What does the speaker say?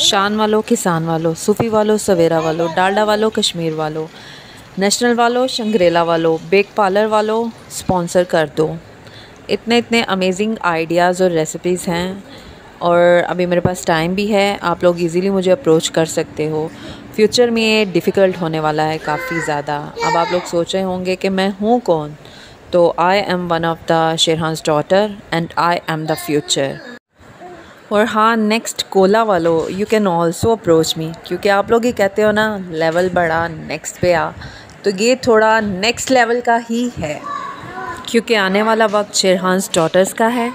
शान वालों किसान वालों सूफ़ी वालों सवेरा वालों डालडा वालों कश्मीर वालों नेशनल वालों शंग्रेला वालों बेक पार्लर वालों स्पॉन्सर कर दो। इतने इतने अमेजिंग आइडियाज़ और रेसिपीज़ हैं और अभी मेरे पास टाइम भी है, आप लोग इजीली मुझे अप्रोच कर सकते हो। फ्यूचर में ये डिफ़िकल्ट होने वाला है काफ़ी ज़्यादा। अब आप लोग सोच रहे होंगे कि मैं हूँ कौन? तो I am one of the Sherhan's daughter and I am the future और हाँ नेक्स्ट कोला वालों you can also approach me क्योंकि आप लोग ये कहते हो ना लेवल बढ़ा नेक्स्ट पे आ तो ये थोड़ा नेक्स्ट लेवल का ही है, क्योंकि आने वाला वक्त शेरहानस डॉटर्स का है।